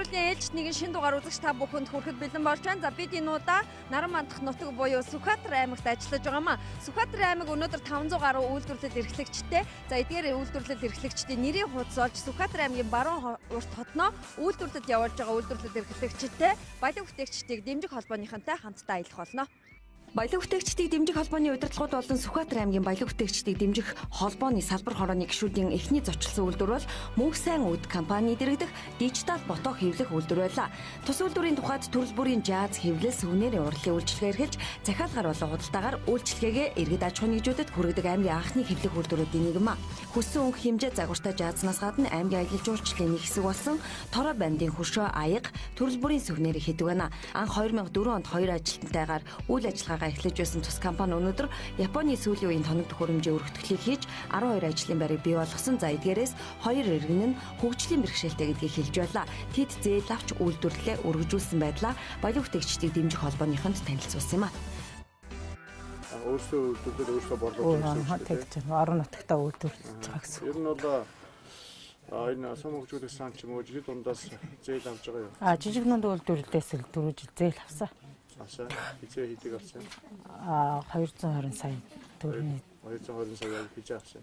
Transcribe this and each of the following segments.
нэвтрүүлгийн ээлжид нэгэн шин дугаар үзэгч та бүхэнд хүрэхэд бэлэн болж байна. За бид энэ удаа Наран мандах нутаг буюу Сүхбаатар аймагт ажиллаж байгаамаа. Сүхбаатар аймаг өнөөдөр 500 гаруй үйлдвэрлэл эрхлэгчтэй. За эдгээр үйлдвэрлэл эрхлэгчдийн нэрийн хуудас олж Сүхбаатар аймгийн баруун урт хотноо үйлдвэрлэлд явуулж байгаа үйлдвэрлэл эрхлэгчтэй баялаг бүтээгчдийг дэмжих холбооныхонтой хамтдаа аялах болно. Баялаг бүтээгчдийг дэмжих холбооны удирдлагууд болон Сүхбаатар аймгийн баялаг бүтээгчдийг дэмжих холбооны салбар хорооны гишүүдийн эхний зочилсон үйлдвэр бол Мөнх сайн үд компани дэргэдэх дижитал бото хэвлэх үйлдвэр байлаа. Тус үйлдвэрийн тухайд төрөл бүрийн жаз хэвлэл сүнэрийн урлагийн үйлчилгээ эрхэлж захиалгаар болон худалдаагаар үйлчилгээгээ иргэд аж ахуйн нэгжүүдэд хүргэдэг аймгийн анхны хэвлэх үйлдвэрүүдийн нэг юм а. Хүссэн өнгө хэмжээ загвартай жаазнаас гадна аймгийн аялал жуулчлалын нэг хэсэг болсон Тороо бандын хөшөө аяга төрөл бүрийн сүгнэрийг хийдэг байна. Анх 2004 онд хоёр ажилтнтайгаар үйл ажиллагаа ажиллагаа эхлэж байсан тус компани өнөөдөр Японы сүүлийн үеийн тоног төхөөрөмжийн өргөтгөлийг хийж 12 ажлын байрыг бий болгосон. За эдгээрээс хоёр иргэн нь хөгжлийн бэрхшээлтэй гэдгийг хэлж байлаа. Тэд зээл авч үйлдвэрлэлээ өргөжүүлсэн байдлаа баялаг бүтээгчдийг дэмжих холбооныхонд танилцуулсан юм а өөрсдөө үйлдвэрлэл өөрсдөө борлуулж байна. Тэгж байна. Орон нутгатаа үйлдвэрлэж байгаа гэсэн. Ер нь бол а энэ асуум хөгжүүлэх сан ч юм уу жижиг дундаас зээл авч байгаа юу? А жижиг дунд үйлдвэрлэлээс л дөрөв жил зээл авсан. Авсан. Хизээ хийдэг авсан. Аа 220 сая төгрөгийн 220 сая хийж авсан.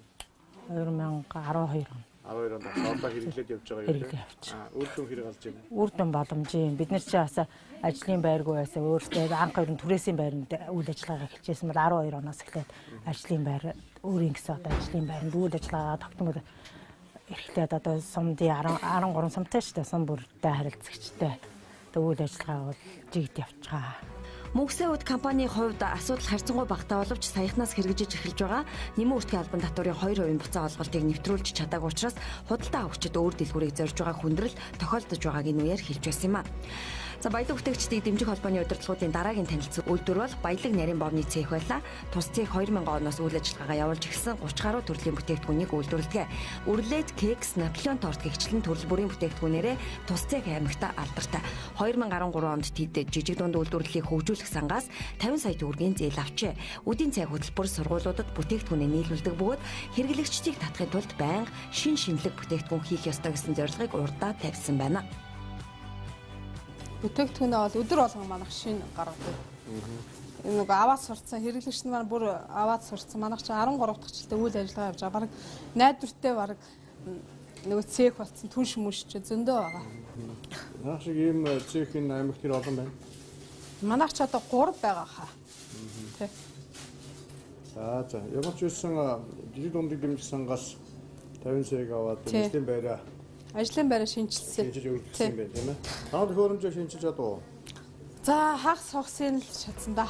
2012 он. 12 онд одоо хэрэглээд явж байгаа юм. Аа үр дүн хэрэг алж байна. Үр дүн боломжийн бид нар чи бас ажлын байргүй байсан өөртөө анх хоёрын түрээсийн байранд үйл ажиллагаа эхэлжсэн бол 12 оноос эхлээд ажлын байр өөрийн гэсэн одоо ажлын байранд үйл ажиллагаа тогтмол эхлээд одоо сумдын 13 сумтай шүү дээ сум бүртэй харилцагчтай үйл ажиллагаа бол жигд явж байгаа. Мөнхсэй үд компанийн хувьд асуудал харьцангуй багтаа боловч саяхнаас хэрэгжиж эхэлж байгаа нэмэн үртгийн албан татварын 2% буцаа олголтыг нэвтрүүлж чадаагүй учраас худалдаа авагчид өөр дэлгүүрийг зорж байгаа хүндрэл тохиолдож байгааг энэ үеэр хэлж байсан юм а. За баялаг бүтээгчдийг дэмжих холбооны удирдлагуудын дараагийн танилцуулга үйлдвэр бол баялаг нарийн бовны цех байлаа. Тус цех 2000 оноос үйл ажиллагаагаа явуулж ирсэн 30 гаруй төрлийн бүтээгдэхүүнийг үйлдвэрлэдэг. Үрлээд, кекс, Наполеон торт гихчлэн төрөл бүрийн бүтээгдэхүүнээрээ тус цех аймагта алдартай. 2013 онд тэд жижиг дунд үйлдвэрлэлийг хөгжүүлэх сангаас 50 сая төгрөгийн зээл авчээ. Үдийн цай хөтөлбөр сургуулиудад бүтээгдэхүүнээ нийлүүлдэг бөгөөд хэрэглэгчдийг татахын тулд байнга шин шинэлэг бүтээгдэхүүн хийх ёстой гэсэн зорилгыг урдаа тавьсан байна бүтээгдэхүүнээ бол өдөр болгон манах шин гаргадаг. Энэ нэг аваад сурцсан хэрэглэгч нь маань бүр аваад сурцсан манах чи 13 дахь жилдээ үйл ажиллагаа явж байгаа. Бараг найдвартай бараг нөгөө цех болсон түнш мүш чи зөндөө байгаа. Наа шиг ийм цехийн аймагт нэр олон байна. Манайх ч одоо 3 байгаа хаа. Тэ. За за ямар ч үсэн жижиг дундыг дэмжих сангаас 50 сая аваад эзлийн байраа ажлын байраа шинжилсэн. Шинжилж өргөсөн байх тийм ээ. Таад хөрөмжөө шинжилж чадуу. За хагас хогсын л шатсан да.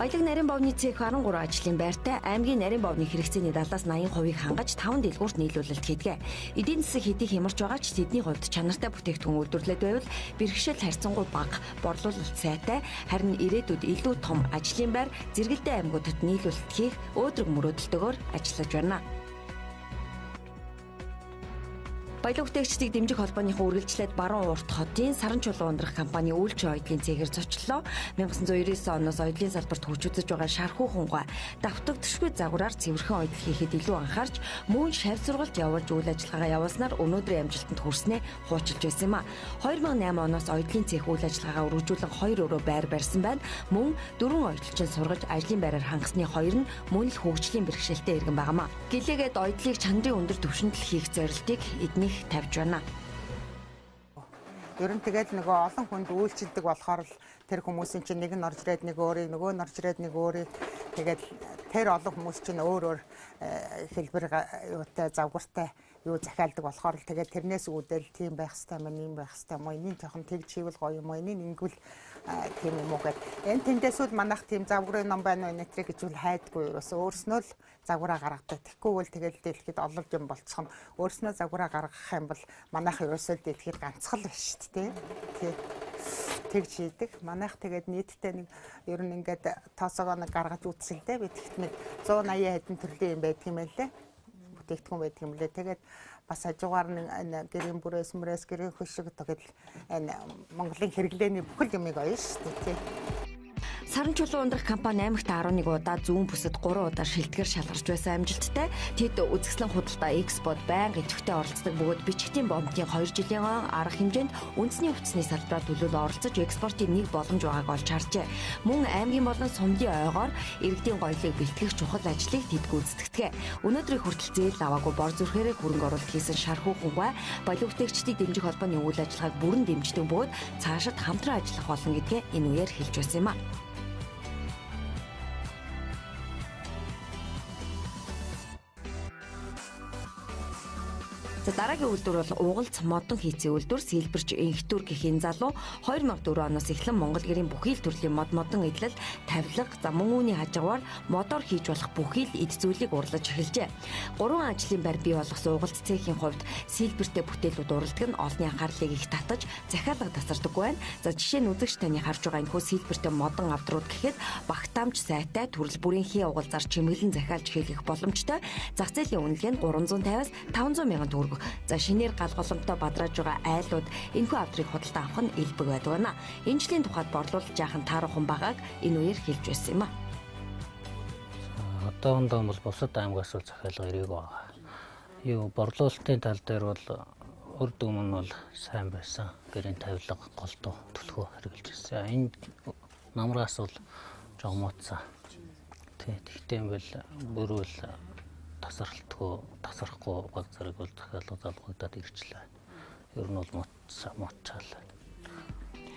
Баялаг нарийн бовны цех 13 ажлын байртай аймгийн нарийн бовны хэрэгцээний 70-80%-ийг хангаж 5 дэлгүүрт нийлүүлэлт хийдэг. Эдийн засаг хэдий хямарч байгаа ч тэдний хувьд чанартай бүтээгдэхүүн үйлдвэрлээд байвал бэрхшээл харьцангуй бага, борлуулалт сайтай, харин ирээдүйд илүү том ажлын байр зэрэгэлдээ аймагуудад нийлүүлэлт хийх өөдрөг мөрөөдөлтөөр ажиллаж байна. Баялаг бүтээгчдийг дэмжих холбооныхоо үргэлжлээд баруун урт хотын Саран чулуу ундрах компани үйлчлэл ойдлын цэгээр зочлоо. 1999 оноос ойдлын салбарт хөгжүүлж байгаа шархуу хунгаа давтагдшгүй загвараар цэвэрхэн ойдл хийхэд илүү анхаарч мөн шавь сургалт явуулж үйл ажиллагаагаа явуулснаар өнөөдрийн амжилтанд хүрснээ хуучилж байсан юм а. 2008 оноос ойдлын цэх үйл ажиллагаагаа үргэлжлүүлэн 2 өрөө байр барьсан байна. Мөн дөрвөн ойдлчин сургаж ажлын байраар хангасны хоёр нь мөн л хөгжлийн бэрхшээлтэй иргэн байгаамаа. Гэлээгээд ойдлыг чанарын өндөр түвшинд л хийх зорилтыг эдний их тавьж байна. Ер нь тэгэл нөгөө олон хүнд үйлчилдэг болохоор л тэр хүмүүсийн чинь нэг нь орж ирээд нэг өөрийг нөгөө нь орж ирээд нэг өөрийг тэгээд тэр олон хүмүүс чинь өөр өөр э, хэлбэр юутай завгартай юу захиалдаг болохоор л тэгээд тэрнээс үүдэл тийм байх хэвээр мань юм байх хэвээр мөн энэний жоохон тэгж хийвэл гоё юм энэний ингэвэл тийм юм уу гэд энэ тэндээсүүд манайх тийм завгрын ном байна уу нэтрэ гэж үл хайдгүй ерөөсөө өөрснөө л загвараа гаргадаг. Тэгэхгүй бол тэгэл дэлхийд олон юм болцох нь өөрснөө загвараа гаргах юм бол манайх ерөөсөө дэлхийд ганцхан л байна шүү дээ. Тий. Тэгж хийдэг. Манайх тэгээд нийтдээ нэг ер нь ингээд тоосоогоо нэг гаргаж үзсэн л дээ. Бид ихт нэг 180 хэдэн төрлийн юм байдаг юм байлээ бүтээгдэхүүн байдаг юм лээ. Тэгээд бас хажуугаар нэг гэрийн бүрээс мөрөөс гэрийн хөшиг тэгэл энэ Монголын хэрэглээний бүхэл юмыг оё шүү дээ тий. Саран чулуун ундрах компани аймагт 11 удаа зүүн бүсэд 3 удаа шилтгэр шалгарч байсан амжилттай. Тэд үзэсгэлэн худалдаа экспод байнга идэвхтэй оролцдог бөгөөд бичгтийн бомбын 2 жилийн арга хэмжээнд үндэсний хувцсны салбараа төлөөлө оролцож экспортын нэг боломж байгааг олж харжээ. Мөн аймгийн болон сумдын ойгоор иргэдийн гоёлыг бэлтгэх чухал ажлыг тэд гүйцэтгэдэг. Өнөөдрийг хүртэл зээл аваагүй бор зүрхээрээ хөрөнгө оруулалт хийсэн шархуу хуваа балив бүтээгчдийг дэмжих холбооны үйл ажиллагааг бүрэн дэмждэг бөгөөд цаашид хамтран ажиллах болно гэдгээ энэ үеэр хэлж байсан юм а. За дараагийн үйлдвэр бол угалц модон хийцийн үйлдвэр сэлбэрч инхтүр гэх энэ залуу 2004 оноос эхлэн Монгол гэрийн бүхий л төрлийн мод модон эдлэл, тавилга, за мөн үүний хажуугаар модоор хийж болох бүхий л эд зүйлийг урлаж эхэлжээ. Гурван ажлын байр бий болгосон угалц цехийн хувьд сэлбэртэй бүтээлүүд уралдаг нь олонний анхаарлыг их татаж захиалга тасардаггүй байна. За жишээ нь үзэгч таны харж байгаа энэ хөө сэлбэртэй модон авдрууд гэхэд багтаамж сайтай төрөл бүрийн хий угалзаар чимэглэн захиалж хийх боломжтой. Зах зээлийн үнэлгээ нь 350-аас 500 мянган төгрөг төгрөг. За шинээр гал голомтой бадрааж байгаа айлууд энэхүү авдрыг худалдаа авах нь элбэг байдаг байна. Энэ жилийн тухайд борлуулж жаахан таархан байгааг энэ үеэр хэлж байсан юм а. Одоохондоо бол бусад аймгаас бол захиалга ирээгүй байгаа. Юу борлуулалтын тал дээр бол урд өмнө бол сайн байсан. Гэрийн тавилга, голдуу, түлхүү хэрэгжилж ирсэн. Энэ намраас бол жоо мууцсан. Тэгтээ юм бол бүрвэл тасралтгүй тасрахгүй баг зэрэг бол захиалга залгуудад ирчлээ. Ер нь бол муутсаа муутчаал.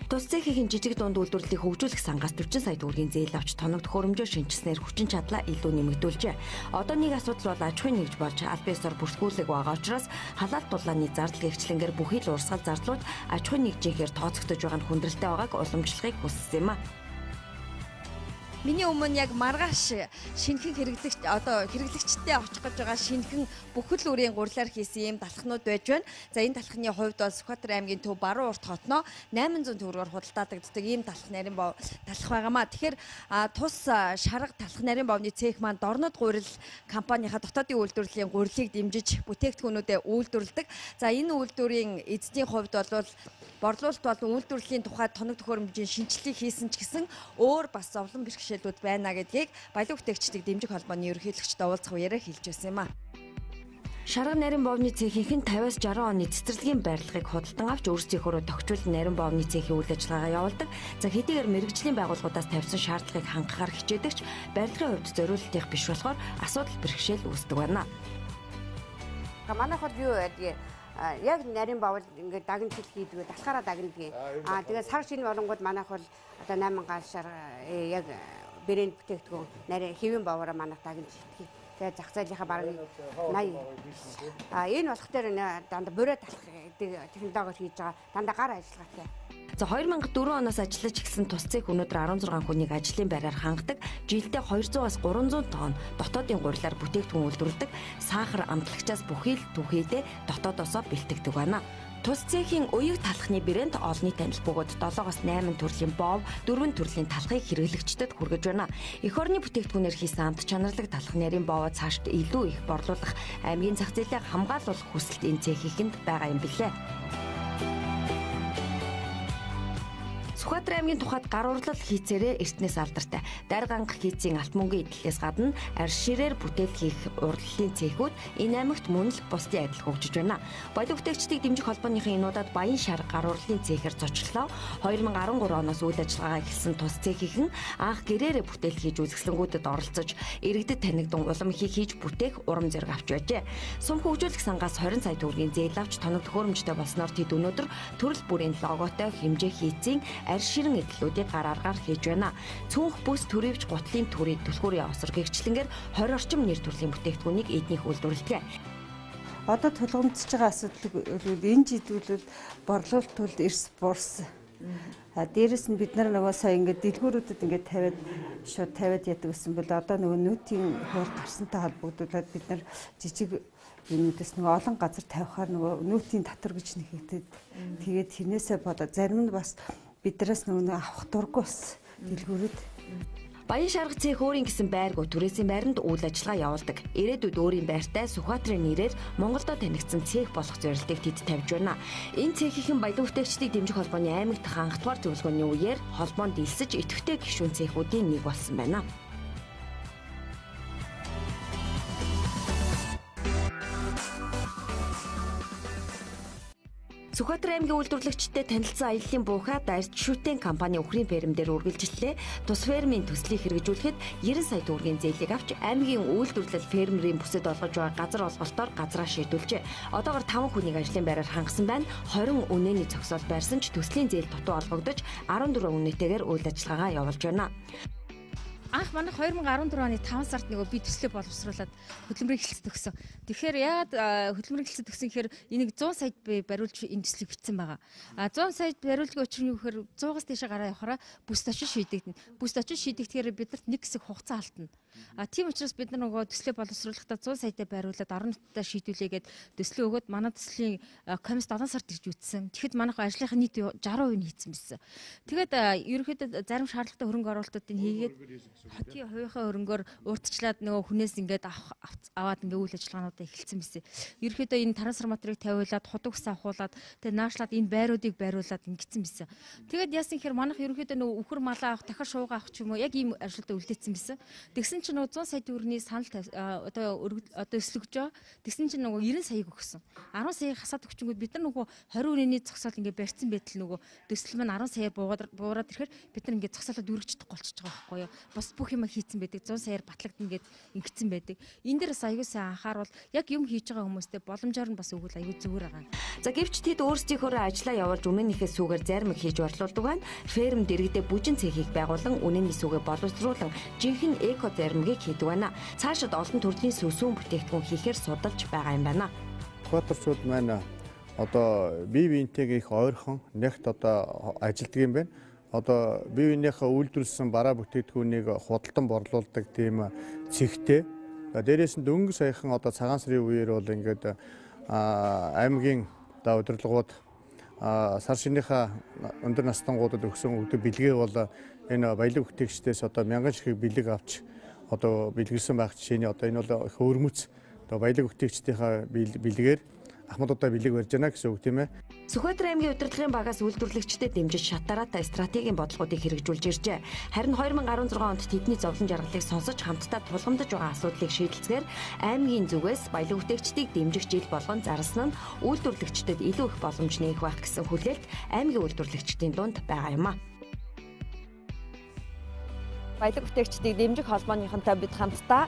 Тус цэхийн жижиг дунд үйлдвэрлэлийг хөгжүүлэх сангаас 40 сая төгрөгийн зээл авч тоног төхөөрөмжөөр шинжилснээр хүчин чадлаа илүү нэмэгдүүлжээ. Одоо нэг асуудал бол аж ахуйн нэгж болж аль биесээр бүртгүүлэг байгаа учраас халаалт дулааны зардал гэрчлэнгээр бүхий л урсгал зардлууд аж ахуйн нэгжийнхээр тооцогдож байгаа нь хүндрэлтэй байгааг уламжлахыг хүссэн юм а. Миний өмнө яг маргааш шинхэн хэрэглэгч одоо хэрэглэгчтэй очих гэж байгаа шинхэн бүхэл үрийн гурлаар хийсэн юм талхнууд байж байна. За энэ талхны хувьд бол Сүхбаатар аймгийн төв баруун урт хотноо 800 төгрөгөөр худалдаадагддаг ийм талх нарийн бов талх байгаамаа. Тэгэхээр тус шарга талх нарийн бовны цех маань Дорнод гурил компанийнхаа дотоодын үйлдвэрлэлийн гурилыг дэмжиж бүтээгдэхүүнүүдэд үйлдвэрлэдэг. За энэ үйлдвэрийн эзний хувьд бол борлуулалт болон үйлдвэрлэлийн тухайд тоног төхөөрөмжийн шинжилгээг хийсэн ч гэсэн өөр бас зовлон бэрхшээл бэрхшээлүүд байна гэдгийг баялаг бүтээгчдийг дэмжих холбооны ерөнхийлөгчд уулзах үеэрээ хэлж байсан юм а. Шарга нарийн боовны цехийнх нь 50-аас 60 оны цэцэрлэгийн барилгыг худалдан авч өөрсдийнхөө тохижуулан нарийн боовны цехийн үйл ажиллагаагаа явуулдаг. За хэдийгээр мэрэгжлийн байгууллагуудаас тавьсан шаардлагыг хангахаар хичээдэгч барилгын хувьд зориултыг биш болохоор асуудал бэрхшээл үүсдэг байна. Манай хол юу байдгийг яг нарийн бовл ингээд дагнж хийдгээ талхаараа дагндаг. Аа тэгээд сар шинэ болонгууд манайх бол одоо 8 гаашаар яг брэнд бүтээгдэхүүн нарийн хэвэн бовороо манайх дагнж хийдэг. Тэгээ зах зээлийнхаа бараг 80. А энэ болох дээр дандаа буруу талах технологиор хийж байгаа дандаа гар ажиллагаатай. За 2004 оноос ажиллаж эхэлсэн тус цэг өнөөдөр 16 хүнийг ажлын байраар хангадаг. Жилдээ 200-аас 300 тонн дотоодын гурилаар бүтээгдэхүүн үйлдвэрлэдэг. Сахар амтлагчаас бүхий л түүхийдээ дотоодосоо бэлтгэдэг байна. Тус цехийн уяг талхны брэнд олонний танил бөгөөд 7-оос 8 төрлийн бов, 4 төрлийн талхыг хэрэглэгчдэд хүргэж байна. Эх орны бүтээгдэхүүнээр хийсэн амт чанарлаг талх нарийн бовоо цаашд илүү их борлуулах аймгийн зах зээлийг хамгаалуулах хүсэлт энэ цехийнхэнд байгаа юм билээ. Сүхбаатар аймгийн тухайд гар урлал хийцээрээ эртнээс алдартай. Дайр ганг хийцийн алт мөнгөний эдлээс гадна арьс ширээр бүтээл хийх урлалын цехүүд энэ аймагт мөн л бусдын адил хөгжиж байна. Бодлого бүтээгчдийг дэмжих холбооныхын энуудад Баян шар гар урлалын цехээр зочлоо. 2013 оноос үйл ажиллагаагаа эхэлсэн тус цехийнхэн анх гэрээрээ бүтээл хийж үзэсгэлэнгүүдэд оролцож иргэдэд танигдсан улам ихийг хийж бүтээх урам зориг авч байжээ. Сум хөгжүүлэх сангаас 20 сая төгрөгийн зээл авч тоног төхөөрөмжтэй болсноор тэд өнөөдөр төрөл бүрийн логотой хэмжээ хийцийн арьс ширэн эдлүүдийг гар аргаар хийж байна. Цүнх бүс төрөвч гутлын төрийг түлхүүрийн осор гэгчлэнгээр 20 орчим нэр төрлийн бүтээгдэхүүнийг эднийх үйлдвэрлэдэг. Одоо тулгамдсаж байгаа асуудал бол энэ жидүүлэл борлуулалт тул эрс бурс. А дээрэс нь бид нар нөгөө сая ингээд дэлгүүрүүдэд ингээд тавиад шууд тавиад яадаг гэсэн бол одоо нөгөө нүүтийн хууль гарсантай холбогдуулаад бид нар жижиг юмнуудаас нөгөө олон газар тавихаар нөгөө нүүтийн татвар гэж нэхэгдээд тэгээд тэрнээсээ бодоод зарим нь бас биднээс нөгөө авах дурггүй бас дэлгүүрүүд Баян шарга цэх өөрийн гэсэн байргуу түрээсийн байранд үйл ажиллагаа явуулдаг. Ирээдүйд өөрийн байртай Сүхбаатарын нэрээр Монголдо танигдсан цех болох зорилтыг тэд тавьж байна. Энэ цехийнхэн баялаг бүтээгчдийг дэмжих холбооны аймаг дахь анхдугаар зөвлөгөөний үеэр холбоонд элсэж идэвхтэй гишүүн цехүүдийн нэг болсон байна. Сүхбаатар аймгийн үйлдвэрлэгчтэй танилцсан аяллаа буухад ард шүтэн компани өхрийн фермээр үргэлжиллээ. Тус фермийн төслийг хэрэгжүүлэхэд 90 сая төгрөгийн зээлийг авч аймгийн үйлдвэрлэл фермерийн бүсэд олгож байгаа газар олголтоор газраа шийдүүлжээ. Одоогор 5 хүнийг ажлын байраар хангасан байна. 20 үнэний зогсоол байрсан ч төслийн зээл дутуу олгогдож 14 үнэтэйгээр үйл ажиллагаагаа явуулж байна анх манайх 2014 оны 5 сард нөгөө би төслөө боловсруулад хөдөлмөрийн хэлцэд өгсөн. Тэгэхээр яагаад хөдөлмөрийн хэлцэд өгсөн гэхээр энийг 100 саяд би бариулж энэ төслийг бичсэн байгаа. А 100 саяд бариулгын учир нь юу гэхээр 100-аас дээшээ гараа явахаараа бүс очиж шийдэгдэнэ. Бүс очиж шийдэгдэхээр биднэрт нэг хэсэг хугацаа алдна. А тийм учраас бид нар нөгөө төслөө боловсруулахдаа 100 саятай бариулаад 10 нуттай шийдүүлээгээд төслөө өгөөд манай төслийн комисс 7 сард ирж үтсэн. Тэгэхэд манайх ажлынхаа нийт 60% нь хийцэн байсан. Тэгээд ерөөхдөө зарим шаардлагатай хөрөнгө оруулалтуудыг хийгээд хотын хувийнхаа хөрөнгөөр урдчлаад нөгөө хүнээс ингээд аваад ингээ үйл ажиллагаануудаа эхэлсэн байсан. Ерөөхдөө энэ трансформаторыг тавиулаад худаг ус авахуулаад тэгээ наашлаад энэ байруудыг байруулад ингэсэн байсан. Тэгээд яасан хэр манайх ерөөхдөө нөгөө үхэр малаа авах, дахиад шуугаа авах ч юм уу яг ийм ажилдаа үлдээсэн байсан. Тэгсэн чинь нөгөө 100 сая төгрөгийн санал одоо одоо өслөгжөө. Тэгсэн чинь нөгөө 90 саяг өгсөн. 10 саяг хасаад өгчөнгүүд бид нар нөгөө 20 үнэний зогсоол ингээ барьсан байтал нөгөө төсөл маань 10 саяар буураад ирэхээр бид нар ингээ зогсоолоод үргэлжлэх голчж байгаа байхгүй юу. Бас бүх юм хийцэн байдаг 100 саяар батлагдана гэд ингэсэн байдаг. Энэ дээр бас аюу сайн анхааруул яг юм хийж байгаа хүмүүстэй боломжоор нь бас өгвөл аюу зүгээр байгаа. За гэвч тэд өөрсдийнхөө ажлаа явуулж өмнөнийхээ сүгээр зарим хийж борлуулдаг байна. Ферм дэргэдээ бүжин цехийг байгуулан үнэний сүгээ боловсруулан жинхэнэ эко зармгийг хийдэг байна. Цаашид олон төрлийн сүсүүн бүтээгдэхүүн хийхээр судалж байгаа юм байна. Экваторчууд маань одоо бие биентэйг их ойрхон нэгт одоо ажилддаг юм байна одоо бие биенийхээ үйлдвэрлэсэн бараа бүтээгдэхүүнийг худалдан борлуулдаг тийм цэгтэй. Дээрээс нь дөнгө саяхан одоо цагаан сарын үеэр бол ингээд аймгийн одоо удирдлагууд сар шинийхээ өндөр настангуудад өгсөн өгдөг бэлгээ бол энэ баялаг бүтээгчдээс одоо мянган ширхэг бэлэг авч одоо бэлгэлсэн байх жишээний одоо энэ бол их өрмөц одоо баялаг бүтээгчдийнхаа бэлгээр ахмадуудаа бэлэг барьж байна гэсэн үг тийм ээ. Сүхбаатар аймгийн удирдлагын багаас үйлдвэрлэгчдэд дэмжиж шатараатай стратегийн бодлогуудыг хэрэгжүүлж иржээ. Харин 2016 онд тэдний зовлон жаргалыг сонсож хамтдаа тулгамдж байгаа асуудлыг шийдэлцгээр аймгийн зүгээс баялаг бүтээгчдийг дэмжих жил болгон зарласан нь үйлдвэрлэгчдэд илүү их боломж нээх байх гэсэн хүлээлт аймгийн үйлдвэрлэгчдийн дунд байгаа юм а. Баялаг бүтээгчдийг дэмжих холбооныхонтой бид хамтдаа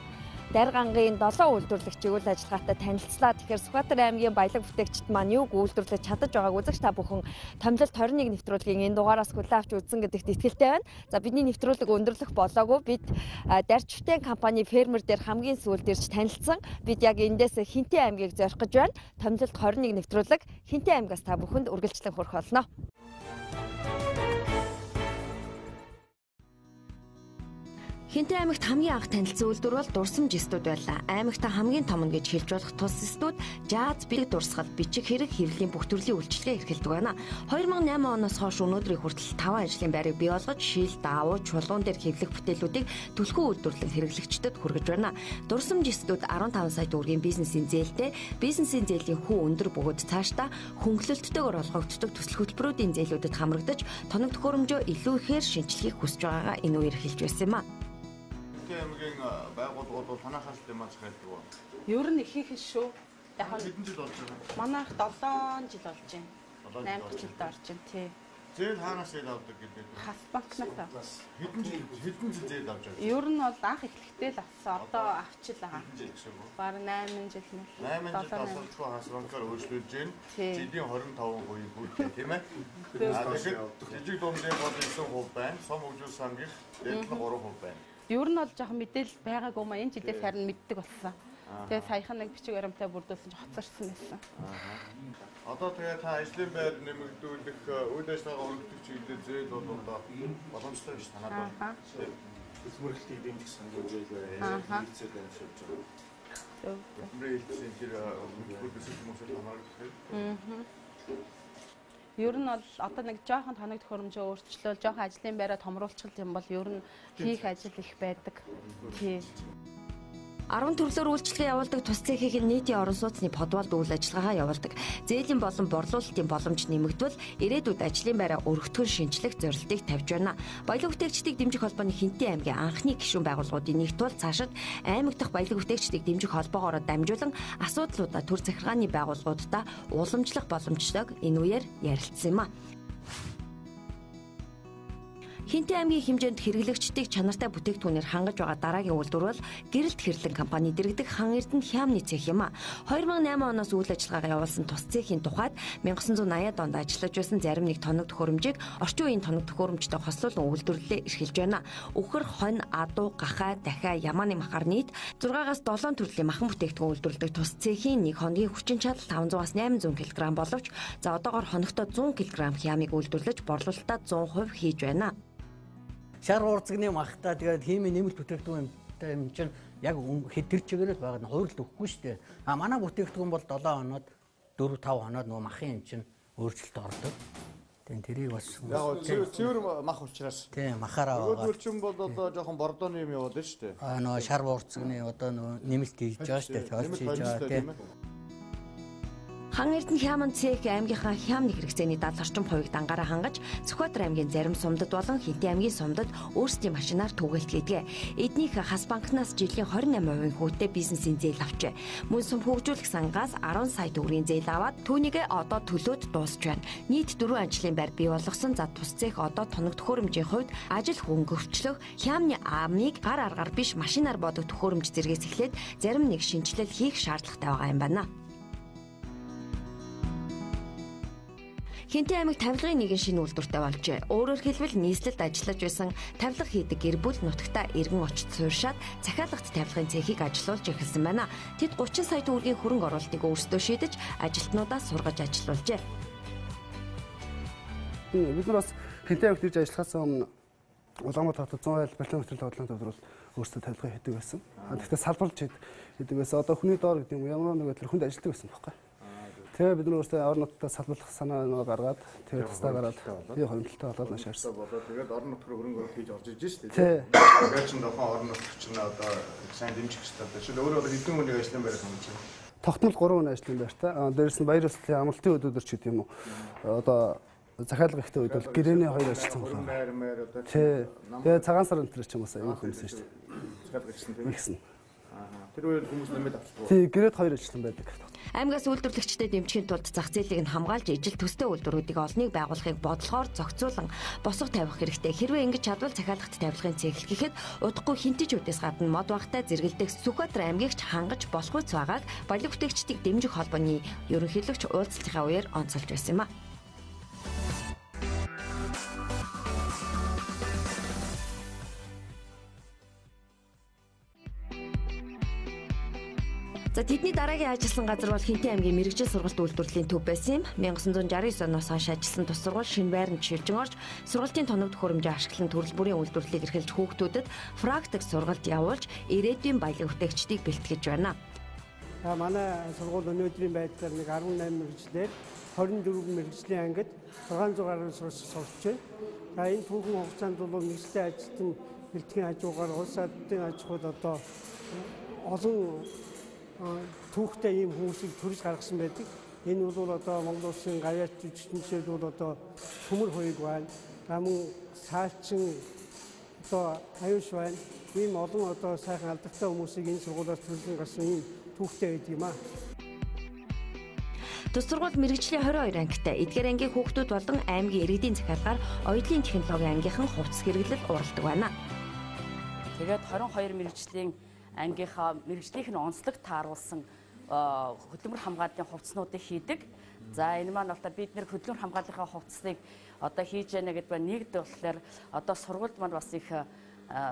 Дайр гангийн 7 үйлдвэрлэгчийг үйл ажиллагаатай танилцлаа. Тэгэхээр Сүхбаатар аймгийн баялаг бүтээгчд маань юуг үйлдвэрлэж чадаж байгааг үзэгч та бүхэн томилолт 21 нэвтрүүлгийн энэ дугаараас хүлээн авч үзсэн гэдэгт итгэлтэй байна. За бидний нэвтрүүлэг өндөрлөх болоогүй бид Дарчвтэн компани фермер дээр хамгийн сүүлд ирж танилцсан. Бид яг эндээс Хинтээ аймгийг зорих гэж байна. Томилолт 21 нэвтрүүлэг Хинтээ аймгаас та бүхэнд үргэлжлэн хүрэх болно. Хинтээ аймагт хамгийн анх танилцсан үйлдвэр бол дурсамж студ байлаа. Аймагта хамгийн том нь гэж хэлж болох тус студ жаз бэлэг дурсгал бичих хэрэг хэвлэлийн бүх төрлийн үйлчлэгээ эрхэлдэг байна. 2008 оноос хойш өнөөдрийн хүртэл 5 ажлын байрыг бий болгож шил, даавуу, чулуун дээр хэвлэх бүтээлүүдийг түлхүү үйлдвэрлэн хэрэглэгчдэд хүргэж байна. Дурсамж студ 15 сая төгрөгийн бизнесийн зээлтэй бизнесийн зээлийн хүү өндөр бөгөөд цаашдаа хөнгөлөлттэйгээр олгогддог төсөл хөтөлбөрүүдийн зээлүүдэд хамрагдаж тоног төхөөрөмжөө илүү ихээр шинчлэхийг хүсэж байгаагаа энэ үеэр хэлж байсан юм а. Өвлийн аймгийн байгууллагууд бол танахаас аа захиалдаг уу? Ер нь ихээхэн шүү. Яг нь хэдэн жил болж байгаа? Манайх 7 жил болж байна. 8 жилд орж байна тий. Зээл хаанаас зээл авдаг гэдэг? Хас банкнаас. Хэдэн жил хэдэн жил зээл авч байгаа? Ер нь бол анх эхлэхдээ л авсан. Одоо авчлаа. Бараг 8 жил мэл. 8 жил асуултгүй хас банкаар өөрчлөлж байна. Жилийн 25% бүрдээ тийм ээ. Тэгэхээр жижиг дундын бол 9% байна. Сум хөгжил сангийн дээд нь 3% байна. Ер нь бол жоохон мэдээлэл байгаагүй маа энэ жилээс харин мэддэг болсон. Тэгээ саяхан нэг бичиг баримтаа бүрдүүлсэн чинь хоцорсон байсан. Одоо тэгээ та ажлын байр нэмэгдүүлэх үйл ажиллагаа өргөдөх чиглэлээр зээл бол одоо боломжтой биш танад байна. Хөдөлмөрлөлтийг дэмжих сангийн зээл хэлцээд амьсгалж байгаа. Хөдөлмөрийн хэлцээ тэр хөдөлмөр бизнес хүмүүсээр хамаардаг. Ер нь бол одоо нэг жоохон тоног төхөөрөмжөө өөрчлөл, жоохон ажлын байраа томруулчихвал юм бол ер нь хийх ажил их байдаг. Тий. 10 төрлөөр үйлчлэгээ явуулдаг тус цэхийг нийтийн орон сууцны подвалд үйл ажиллагаагаа явуулдаг. Зээлийн болон борлуулалтын боломж нэмэгдвэл ирээдүйд ажлын байраа өргөтгөн шинжлэх зорилтыг тавьж байна. Баялаг бүтээгчдийг дэмжих холбооны Хинтээ аймгийн анхны гишүүн байгууллагуудын нэг тул цаашид аймаг дахь баялаг бүтээгчдийг дэмжих холбоогоор дамжуулан асуудлуудаа төр захиргааны байгууллагуудаа уламжлах боломжтойг энэ үеэр ярилцсан юм а. Хинтээ аймгийн хэмжээнд хэрэглэгчдийг чанартай бүтээгдэхүүнээр хангаж байгаа дараагийн үйлдвэр бол гэрэлт хэрлэн компани дэргэдэг хан эрдэнэ хямны цех юм а. 2008 оноос үйл ажиллагаагаа явуулсан тус цехийн тухайд 1980-ад онд ажиллаж байсан зарим нэг тоног төхөөрөмжийг орчин үеийн тоног төхөөрөмжтэй хослуулан үйлдвэрлэлээ эрхэлж байна. Үхэр, хонь, адуу, гахай, дахиа, ямааны махар нийт 6-аас 7 төрлийн махан бүтээгдэхүүн үйлдвэрлэдэг тус цехийн нэг хоногийн хүчин чадал 500-аас 800 кг боловч за одоогоор хоногтой 100 кг хямыг үйлдвэрлэж борлуулалтаа 100% хийж байна шар урцгны махта тэгээд химийн нэмэлт бүтээгдэхүүнтэй юм чинь яг хэдэр чигээрэл байгаа нь хууралд өгөхгүй шүү дээ. А манай бүтээгдэхүүн бол 7 хоноод 4 5 хоноод нөгөө махын юм чинь өөрчлөлт ордог. Тийм тэрийг бас яг цэвэр мах учраас. Тийм махаараа байгаа. Нөгөөдөр чинь бол одоо жоохон бордооны юм яваад шүү дээ. А нөгөө шар урцгны одоо нөгөө нэмэлт хийж байгаа шүү дээ. Тоолж хийж байгаа тийм. Хан Эрдэнэ Хяман цех аймгийнхаа хямны хэрэгцээний 70 орчим хувийг дангаараа хангаж Сүхбаатар аймгийн зарим сумдад болон Хинтээ аймгийн сумдад өөрсдийн машинаар түгэлтгээдэг. Эднийх хас банкнаас жилийн 28% хүүтэй бизнесийн зээл авчээ. Мөн сум хөгжүүлэх сангаас 10 сая төгрөгийн зээл аваад түүнийгээ одоо төлөөд дуусч байна. Нийт дөрвөн ажлын байр бий болгосон за тус цех одоо тоног төхөөрөмжийн хувьд ажил хөнгөвчлөх хямны амыг гар аргаар биш машинаар бодог төхөөрөмж зэргээс эхлээд зарим нэг шинжилэл хийх шаардлагатай байгаа юм байна. Хинтээ аймаг тавилгын нэгэн шинэ үйлдвэртэй болжээ. Өөрөөр хэлбэл нийслэлд ажиллаж байсан тавилга хийдэг гэр бүл нутагта иргэн очиж сууршаад захиалагч тавилгын цехийг ажилуулж эхэлсэн байна. Тэд 30 сая төгрөгийн хөрөнгө оруулалтыг өөрсдөө шийдэж ажилтнуудаа сургаж ажилуулжээ. Бид нар бас хинтээ аймагт ирж ажиллахаас өмнө Улаанбаатар хотод 100 айл бэлэн хөтөл тоглоом төвлөрөл өөрсдөө тавилга хийдэг байсан. Гэхдээ салбарлаж хийдэг байсан. Одоо хүний доор гэдэг юм ямар нэг байдлаар хүнд ажилтдаг байсан байхгүй. Тэгээ бид нар өөрсдөө орон нутгад салбарлах санаа нэг гаргаад тэгээ тастаа гараад би хөндлөлтөй болоод маш харсан. болоод тэгээд орон нутгаар хөрөнгө оруулалт хийж орж иж шүү дээ. Тэгээд чинь дохон орон нутг чинь одоо сайн дэмжих хэрэгтэй. Жишээл өөрөө бол хэдэн хүнийг ажлын байраа хангаж байна. Тогтмол 3 хүн ажлын байртай. Дээрээс нь баяр ёслолын амралтын өдрөөр ч гэдэг юм уу. Одоо захиалга ихтэй үед бол гэрээний хоёр ажилласан одоо. Тий. Тэгээ цагаан сар энэ төр ч юм уу юм хүмүүссэн шүү дээ. Захиалга гэсэн тийм. Ихсэн. Тэр үед хүмүүс нэмээд авчихсан. Тий, гэрээд хоёр ажилласан байдаг. Аймгаас үйлдвэрлэгчдэд дэмжихийн тулд зах зээлийг нь хамгаалж ижил төстэй үйлдвэрүүдийг олныг байгуулахыг бодлохоор зохицуулан босго тавих хэрэгтэй. Хэрвээ ингэж чадвал захиалагт тавилгын цэглэхэд удахгүй хинтижүүдээс гадна мод багтаа зэргэлдэх Сүхбаатар аймгийгч хангаж болохгүй цагааг баялаг бүтээгчдийг дэмжих холбооны ерөнхийлөгч уулзалтынхаа үеэр онцолж байсан юм а. За тэдний дараагийн ажилласан газар бол Хинтээ аймгийн мэрэгжил сургалт үйлдвэрлэлийн төв байсан юм. 1969 оноос хойш ажилласан тус сургууль шинэ байранд шилжин орж сургалтын тоног төхөөрөмжөө ашиглан төрөл бүрийн үйлдвэрлэлийг эрхэлж хүүхдүүдэд практик сургалт явуулж ирээдүйн баялаг бүтээгчдийг бэлтгэж байна. За манай сургууль өнөөдрийн байдлаар нэг 18 мэрэгчлэр 24 мэрэгжлийн ангид 600 гаруй сурч сурч байна. За энэ түүхэн хугацаанд бол мэрэгжлийн ажилтны бэлтгэн хажуугаар улс ордын аж ахуйд одоо олон түүхтэй ийм хүмүүсийг төрж гаргасан байдаг. Энэ бол одоо Монгол улсын гавьяач жүжигчнүүд бол одоо төмөр хоёрыг байна. Гамн саалчин одоо аюуш байна. Ийм олон одоо сайхан алдартай хүмүүсийг энэ сургуулиас төрөлн гарсан ийм түүхтэй байдаг юм аа. Тус сургууль мэрэгжлийн 22 ангитай эдгээр ангийн хүүхдүүд болон аймгийн иргэдийн захиалгаар оюутлын технологийн ангийнхан хувцас хэрэглэл уралдаг байна. Тэгээд 22 мэрэгжлийн ангийнхаа мэрэгжлийнх нь онцлог тааруулсан хөдөлмөр хамгааллын хувцснуудыг хийдэг. За энэ маань бол бид нэр хөдөлмөр хамгааллынхаа хувцсныг одоо хийж яана гэдг ба нэгд болохоор одоо сургуульд маань бас их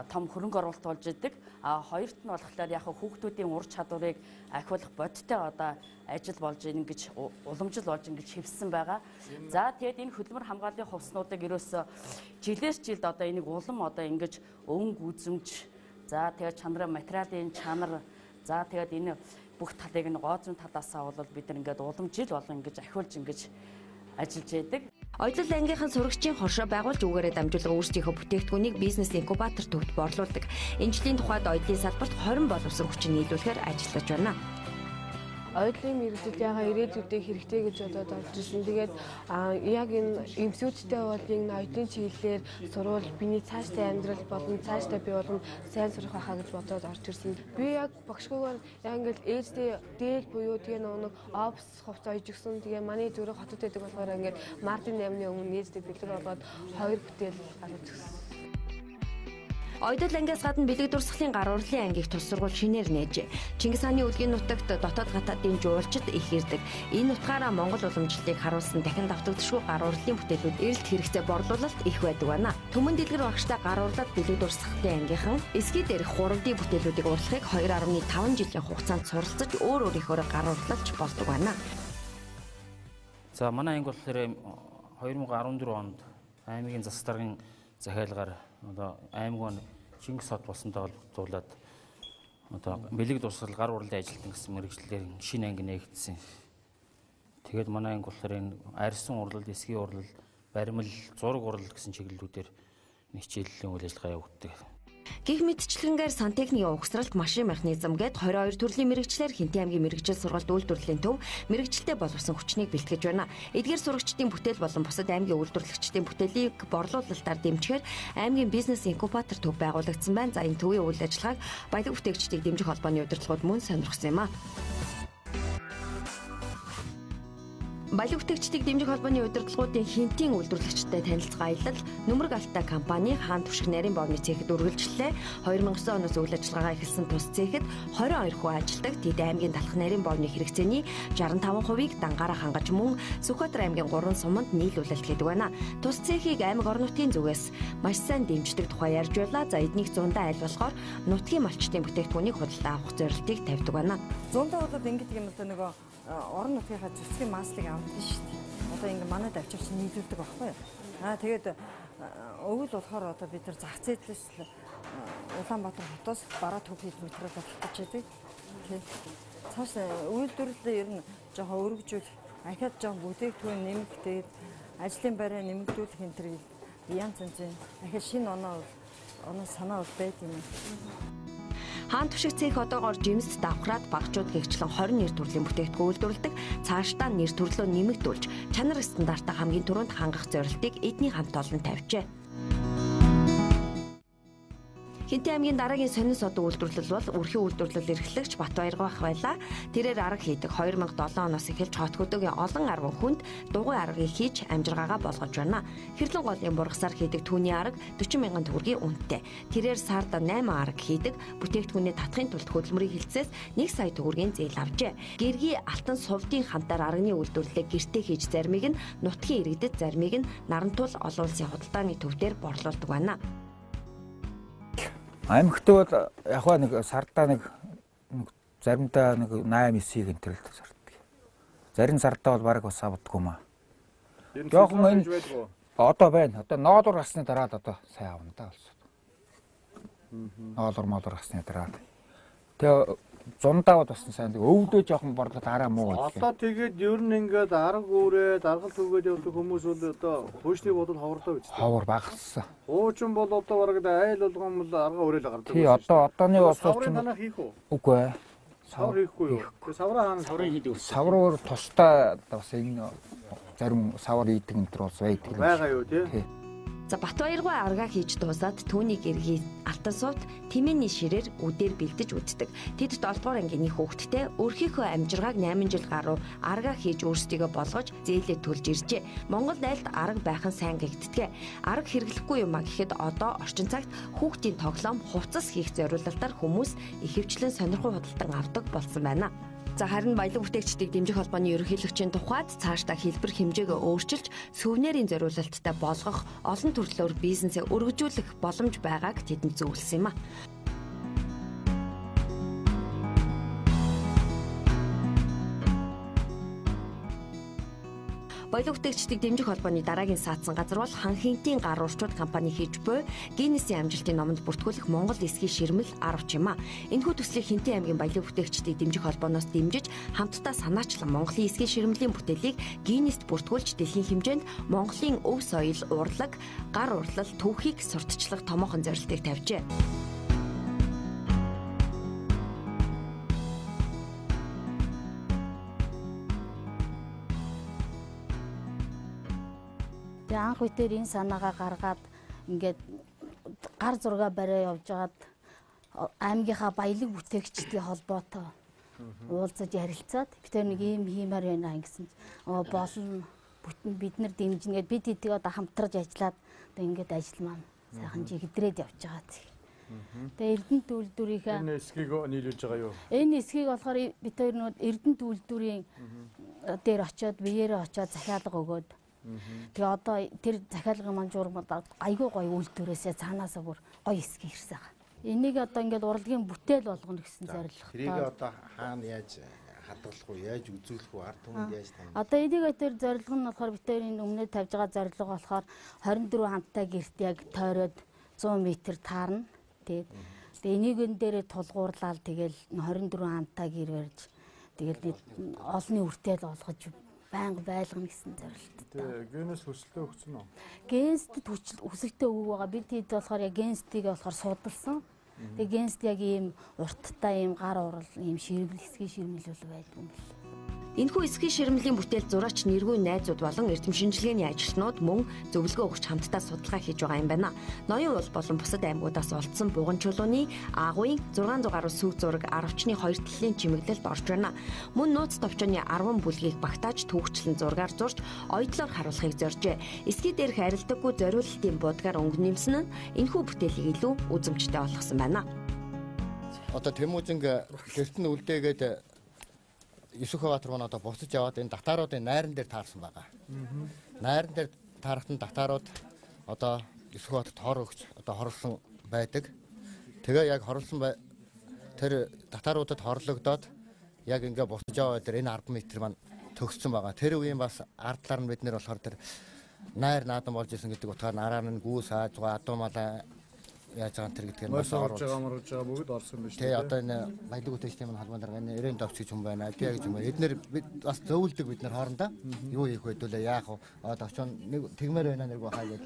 том хөрөнгө оруулалт болж идэг. А хоёрт нь болохоор яг хүүхдүүдийн ур чадварыг ахиулах бодтой одоо ажил болж ингэж уламжил болж ингэж хэвссэн байгаа. За тэгээд энэ хөдөлмөр хамгааллын хувцснуудыг ерөөсө жилээс жилд одоо энийг улам одоо ингэж өнгө үзэмж За тэгээд чанарын материалын чанар за тэгээд энэ бүх талыг нь гооцон талаасаа бол бид нар ингээд улам жил болон ингэж ахиулж ингэж ажиллаж яадаг. Оёлол ангийнхан сурагчийн хоршоо байгуулж үгээрээ дамжуулан өөрсдийнхөө бүтээгдэхүүнийг бизнес инкубатор төвд борлуулдаг. Энэ жилийн тухайд оёлын салбарт 20 боловсон хүчин нийлүүлэхээр ажиллаж байна оюутлын мэрэгжил ягаа ирээдүйдээ хэрэгтэй гэж бодоод орж ирсэн. Тэгээд яг энэ эмсүүдтэй бол энэ оюутлын чиглэлээр сурвал биний цаашдаа амьдрал болон цаашдаа би болон сайн сурах байхаа гэж бодоод орж ирсэн. Би яг багшгүйгээр яг ингээл ээжтэй дээл буюу тэгээ нэг опс хувцас ойж гисэн. Тэгээ манай зүрх хотод байдаг болохоор ингээд Мартин 8-ны өмнө ээжтэй бэлэг болоод хоёр бүтээл гаргаж гисэн. Ойдол ангиас гадна бэлэг дурсгалын гар урлын ангийг тус сургууль шинээр нээж. Чингис хааны үлгийн нутагт дотоод хатаадын жуулчид их ирдэг. Энэ утгаараа Монгол уламжлалыг харуулсан дахин давтагдшгүй гар урлын бүтээлүүд эрэлт хэрэгцээ борлуулалт их байдаг байна. Түмэн дэлгэр багштай гар урлаад бэлэг дурсгалын ангийнхан эсгий дээрх 3D бүтээлүүдийг урлагийг 2.5 жилийн хугацаанд суралцаж өөр өөрийнхөө гар урлалж болдог байна. За манай анги болохоор 2014 онд аймгийн засаг даргын захиалгаар одоо аймаг Чингис хот болсонтой холбогдуулаад одоо бэлэг дурсгал гар урлын ажилтан гэсэн мэрэгчлэлээр шинэ анги нээгдсэн. Тэгээд манай анги болохоор энэ арьсан урлал, эсгийн урлал, баримл, зураг урлал гэсэн чиглэлүүдээр нэг хичээллийн үйл ажиллагаа явагддаг. Гэх мэтчлэнгээр сантехникийн угсралт, машин механизм гээд 22 төрлийн мэрэгчлэр Хинтээ аймгийн мэрэгжил сургалт үйлдвэрлэлийн төв мэрэгчлэлтэй боловсон хүчнийг бэлтгэж байна. Эдгээр сурагчдын бүтээл болон бусад аймгийн үйлдвэрлэгчдийн бүтээлийг борлуулалтаар дэмжихээр аймгийн бизнес инкубатор төв байгуулагдсан байна. За энэ төвийн үйл ажиллагааг баялаг бүтээгчдийг дэмжих холбооны удирдлагууд мөн сонирхсан юм а. Балиг бүтээгчдийг дэмжих холбооны удирдлагуудын хинтийн үйлдвэрлэгчтэй танилцах аялал Нүмерг Алта компани хаан түвшиг нарийн боомны цэхэд үргэлжлэлээ 2009 оноос үйл ажиллагаа эхэлсэн тус цэхэд 22 хүн ажилдаг Тэд аймгийн талах нарийн боомны хэрэгцээний 65%-ийг дангаараа хангаж мөн Сүхбаатар аймгийн 3 суманд нийлүүлэлт хийдэг байна. Тус цэхийг аймаг орон нутгийн зүгээс маш сайн дэмждэг тухай ярьж байлаа. За эднийг зундаа аль болохоор нутгийн малчтын бүтээгдэхүүнийг худалдаа авах зорилтыг тавьдаг байна. Зундаа бол ингэдэг юм л да нөгөө орон нутгийнхаа зэвсгийн маслыг авдаг шүү дээ. Одоо ингээ манайд авчирч нийлүүлдэг байхгүй юу? Аа тэгээд өвөл болохоор одоо бид нар зах зээлээс Улаанбаатар хотоос бараа төв хэлбэрээр татчих байдаг. Тий. Цааш үйлдвэрлэлээ ер нь жоохон өргөжүүл ахиад жоохон бүтээгдэхүүн нэмэх тэгээд ажлын байраа нэмэгдүүлэх энэ төр янз янзын ахиад шинэ оноо оноо санаа бол байд юм. Хаан түшиг цэх одоогоор жимс давхраад багчууд гэгчлэн 20 нэр төрлийн бүтээгдэхүүн үйлдвэрлэдэг. Цаашдаа нэр төрлөө нэмэгдүүлж чанар стандартаа хамгийн түрүүнд хангах зорилтыг эдний хамт олон тавьжээ. Хинтээ аймгийн дараагийн сонин содон үйлдвэрлэл бол өрхийн үйлдвэрлэл эрхлэгч Батбаяр бах байла. Тэрээр арга хийдэг 2007 оноос эхэлж хот хөдөөгийн олон арган хүнд дугуй аргыг хийж амжиргаагаа болгож байна. Хэрлэн голын бургасаар хийдэг түүний арга 40 мянган төгрөгийн үнэтэй. Тэрээр сард 8 арга хийдэг бүтээгдэхүүний татахын тулд хөдөлмөрийн хилцээс 1 сая төгрөгийн зээл авжээ. Гэргий алтан сувдын хамтаар арганы үйлдвэрлэлийг гэртээ хийж заримыг нь нутгийн иргэдэд заримыг нь нарантуул олон улсын худалдааны төвдөр борлуулдаг байна. Аймагт бол яг нэг сардаа нэг заримдаа нэг 8 9-ийг энэ төрөлд сарддаг. Зарим сардаа бол баг бас авдаггүй маа. Жохон энэ одоо байна. Одоо ноолуур гасны дараа одоо сайн авна да болсон. Ноолуур моолуур гасны дараа. Тэгээ зундаа бас сайн өвдөө жоохон борлоо араа муу байна. Одоо тэгээд ер нь ингээд арга үүрээд аргал түгээд явдаг хүмүүс бол одоо хуучны бодол ховорлоо биз дээ. Ховор багассан. Хуучин бол одоо бараг айл болгоом бол арга уурэл гардаг. Тий одоо одооны хийх үү? Үгүй ээ. Савар хийхгүй юу? Тэгээ савраа хаана саврын хийдэг. Савруур тустай бас энэ зарим савар ийдэг энэ төр бас байдаг. Бага юу тий? За Батбаяргүй аргаа хийж дуусаад түүнийг эргий алтан сувд тэмээний ширээр үдээр бэлдэж үддэг. Тэд 7 дугаар ангины хүүхэдтэй өөрхийнхөө амжиргааг 8 жил гаруй аргаа хийж өөрсдийгөө болгож зээлээ төлж иржээ. Монгол айлд арга байх нь сайн гэгддэг. Арга хэрэглэхгүй юм а гэхэд одоо орчин цагт хүүхдийн тоглоом хувцас хийх зориулалтаар хүмүүс ихэвчлэн сонирхол худалдан авдаг болсон байна. За харин баялаг бүтээгчдийг дэмжих холбооны ерөнхийлөгчийн тухайд цаашдаа хэлбэр хэмжээгээ өөрчилж сувнэрийн зориулалттай болгох олон төрлөөр бизнесээ өргөжүүлэх боломж байгааг тэдэнд зөвлөсөн юм а. Баялаг бүтээгчдийг дэмжих холбооны дараагийн саатсан газар бол хан хинтийн гар урчууд компани хийж буй Гиннесийн амжилтын номонд бүртгүүлэх Монгол эсгийн ширмэл 10 юм а. Энэхүү төслийг Хинтийн аймгийн баялаг бүтээгчдийг дэмжих холбооноос дэмжиж хамтдаа санаачлан Монголын эсгийн ширмэлийн бүтээлийг Гиннест бүртгүүлж дэлхийн хэмжээнд Монголын өв соёл, урлаг, гар урлал, түүхийг сурталчлах томоохон зорилтыг тавьжээ. Тэгээ анх үтээр энэ санаагаа гаргаад ингээд гар зурга бариа явж хагаад аймгийнхаа баялаг бүтээгчдийн холбоотой уулзаж ярилцаад бид тэр нэг юм хиймээр байна гэсэн чинь болно бүтэн бид нар дэмжинэ гэд бид хэдийг одоо хамтарч ажиллаад одоо ингээд ажил маань сайхан жигдрээд явж байгаа тийм. Тэгээ Эрдэнэт үйлдвэрийнхээ энэ эсхийг нийлүүлж байгаа юу? Энэ эсхийг болохоор бид хоёр нүүд Эрдэнэт үйлдвэрийн дээр очиод биеэрээ очиод захиалга өгөөд Тэгээ одоо тэр захиалгын манжуур айгүй гоё үйлдвэрээсээ цаанаасаа бүр гоё эсгий ирсэн байгаа. Энийг одоо ингээд урлагийн бүтээл болгоно гэсэн зорилготой. Тэрийг одоо хаана яаж хадгалах уу, яаж үзүүлэх үү, ард түмэнд яаж таних. Одоо энийг тэр зорилго нь болохоор энэ өмнөд тавьж байгаа зорилго болохоор 24 хамттай гэрт яг тойроод 100 м таарна. Тэгээд тэгээ энийг энэ дээрээ тулгуурлаад тэгэл 24 хамттай гэр барьж тэгэл олонний үртэл олгож байнга байлгана гэсэн зорилттой. Генес хүсэлтээ өгсөн үү? Генст хүсэл хүсэлтээ өгөө байгаа. Бид хэд болохоор яг генстийг болохоор судалсан. Тэгээ генст яг ийм урттай ийм гар урал ийм ширмэл хэсгийн ширмэлүүл байдаг юм бэл. Энэхүү эсхийн ширмэлийн бүтээл зураач нэргүй найзууд болон эрдэм шинжилгээний ажилтнууд мөн зөвлөгөө өгч хамтдаа судалгаа хийж байгаа юм байна. Ноён уул болон бусад аймагуудаас олдсон буган чулууны агуйн 600 гаруй сүг зураг 10-чны хоёр талын чимэглэлд орж байна. Мөн нууц товчооны 10 бүлгийг багтааж түүхчлэн зургаар зурж ойдлоор харуулахыг зоржээ. Эсхий дээрх арилдаггүй зориулалтын будгаар өнгө нэмсэн нь энэхүү бүтээлийг илүү үзэмжтэй болгосон байна. Одоо Тэмүүзинг гэрт нь үлдээгээд Исүхбаатар маань одоо буцаж яваад энэ татааруудын найран дээр таарсан байгаа. Найран дээр таарахтан татаарууд одоо Исүхбаатарт хор өгч одоо хорлсон байдаг. Тэгээ яг хорлсон тэр татааруудад хорлогдоод яг ингээ буцаж яваа дээр энэ 10 м маань төгссөн байгаа. Тэр үеийн бас ардлаар нь бид нэр болохоор тэр найр наадам болж исэн гэдэг утгаар араар нь гүү сааж байгаа адуу малаа яаж байгаа тэр гэдгээр бас орж байгаа мөрж байгаа бүгд орсон биш тий одоо энэ баялаг үтэжтэй маань холбоон дараа энэ 90 товч гэж хүн байна. Албиа гэж юм байна. Эднэр бас зөөвлөдөг бид нар хоорондоо юу хийх вэ яах вэ? Одоо очоо нэг тэгмээр байна нэг бахаа гэж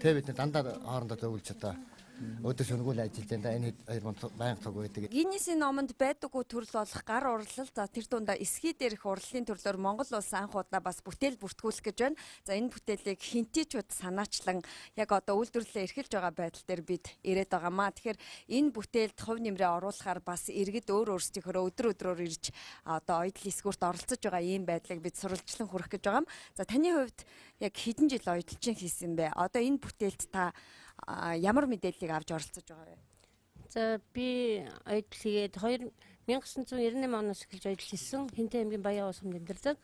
тий бид дандаа хоорондоо зөөвлөж одоо өдөр шөнөгөл ажилладаг да энэ хоёр манд байнга цаг байдаг. Гиннесийн номонд байдаггүй төрөл болох гар урлал за тэр дундаа эсхий дээрх урлалын төрлөөр Монгол улс анх удаа бас бүтээл бүртгүүлэх гэж байна. За энэ бүтээлийг хинтичүүд санаачлан яг одоо үйлдвэрлэлээ эрхэлж байгаа байдал дээр бид ирээд байгаамаа. Тэгэхээр энэ бүтээлд хувь нэмрээ оруулахаар бас иргэд өөр өөрсдийнхөө өдөр өдрөөр ирж одоо оёдл эсгүүрт оролцож байгаа ийм байдлыг бид сурвалжлан хүргэх гэж байгаа юм. За таны хувьд яг хэдэн жил оёдлчин хийсэн бэ? Одоо энэ бүтээлд та ямар мэдээллийг авч оролцож байгаа вэ? За би аялал хийгээд 1998 оноос эхэлж аялал хийсэн. Хинтээ аймгийн Баян сумд амьдардаг.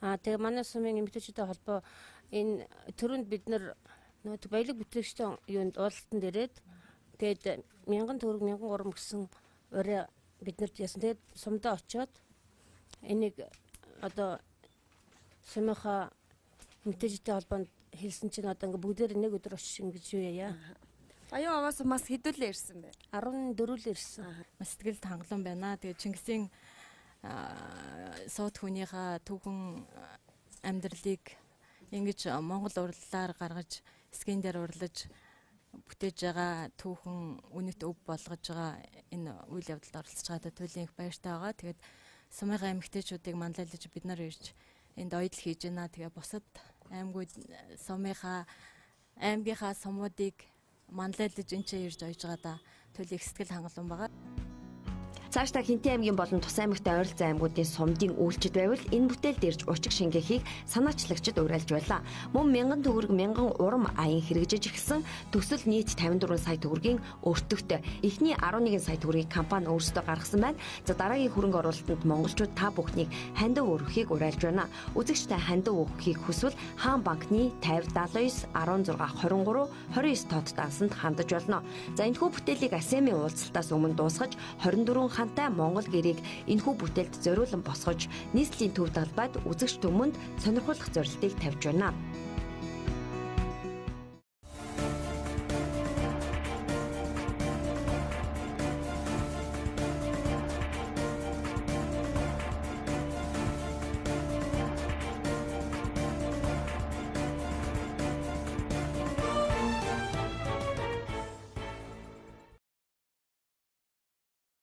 Аа тэгээ манай сумын эмэгтэйчүүдтэй холбоо энэ төрөнд бид нар нөгөө баялаг бүтээгчтэй юунд уулалтан дээрээд тэгээд мянган төгрөг мянган гурам гэсэн ураа биднэрт ясан. Тэгээд сумдаа очиод энийг одоо сумынхаа эмэгтэйчүүдтэй холбоонд хэлсэн чинь одоо ингээ бүгдээр нэг өдөр очиж ингэж юу яа. Аюу аваас бас хэдүүлээ ирсэн бэ? 14-өл ирсэн. Маш сэтгэлд хангалуун байна. Тэгээ Чингисийн сууд хүнийхээ түүхэн амьдралыг ингэж Монгол урлалаар гаргаж скин дээр урлаж бүтээж байгаа түүхэн үнэт өв болгож байгаа энэ үйл явдалд оролцож байгаадаа туйлын их баяртай байгаа. Тэгээд сумын эмэгтэйчүүдийг манлайлж бид нар ирж энд оёдл хийж байна. Тэгээ бусад аймагуд сумынхаа аймгийнхаа сумуудыг манлайлж энэ ч ирж ойж байгаа да. Төлөв их сэтгэл хангалуун байгаа. Цаашдаа Хинтээ аймгийн болон Тус аймагтай ойролцоо аймагуудын сумдын үйлчид байвал энэ бүтээлд ирж учиг шингээхийг санаачлагчид уриалж байлаа. Мөн мянган төгрөг мянган урам аян хэрэгжиж эхэлсэн төсөл нийт 54 сая төгрөгийн өртөгт эхний 11 сая төгрөгийг компани өөрсдөө гаргасан байна. За дараагийн хөрөнгө оруулалтанд монголчууд та бүхнийг хандив өргөхийг уриалж байна. Үзэгчтэй хандив өгөхийг хүсвэл Хаан банкны 50 79 16 23 29 тод дансанд хандаж болно. За энэхүү бүтээлийг Асеми уулзалтаас өмнө дуусгаж 24 ухаантай Монгол гэрээг энэхүү бүтээлд зориулан босгож нийслэлийн төв талбайд үзэгч түмэнд сонирхуулах зорилтыг тавьж байна.